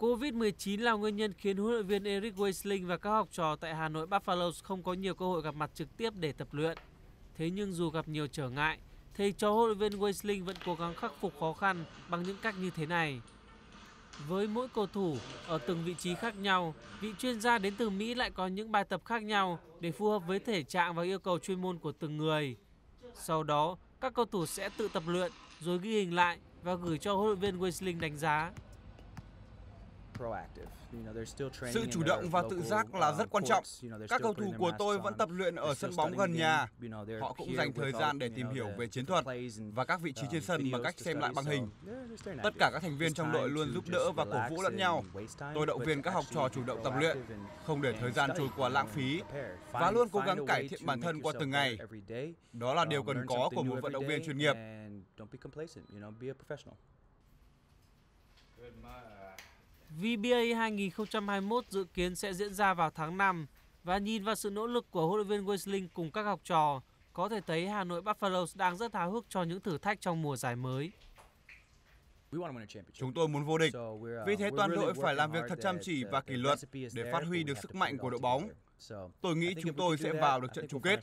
Covid-19 là nguyên nhân khiến huấn luyện viên Eric Weisling và các học trò tại Hà Nội Buffalo không có nhiều cơ hội gặp mặt trực tiếp để tập luyện. Thế nhưng dù gặp nhiều trở ngại, thầy trò huấn luyện viên Weisling vẫn cố gắng khắc phục khó khăn bằng những cách như thế này. Với mỗi cầu thủ ở từng vị trí khác nhau, vị chuyên gia đến từ Mỹ lại có những bài tập khác nhau để phù hợp với thể trạng và yêu cầu chuyên môn của từng người. Sau đó, các cầu thủ sẽ tự tập luyện rồi ghi hình lại và gửi cho huấn luyện viên Weisling đánh giá. Sự chủ động và tự giác là rất quan trọng. Các cầu thủ của tôi vẫn tập luyện ở sân bóng gần nhà. Họ cũng dành thời gian để tìm hiểu về chiến thuật và các vị trí trên sân bằng cách xem lại băng hình. Tất cả các thành viên trong đội luôn giúp đỡ và cổ vũ lẫn nhau. Tôi động viên các học trò chủ động tập luyện, không để thời gian trôi qua lãng phí và luôn cố gắng cải thiện bản thân qua từng ngày. Đó là điều cần có của một vận động viên chuyên nghiệp. VBA 2021 dự kiến sẽ diễn ra vào tháng 5 và nhìn vào sự nỗ lực của huấn luyện viên Weisling cùng các học trò, có thể thấy Hà Nội Buffaloes đang rất háo hức cho những thử thách trong mùa giải mới. Chúng tôi muốn vô địch, vì thế toàn đội phải làm việc thật chăm chỉ và kỷ luật để phát huy được sức mạnh của đội bóng. Tôi nghĩ chúng tôi sẽ vào được trận chung kết.